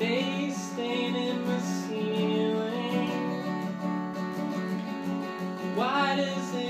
They stain in the ceiling. Why does it?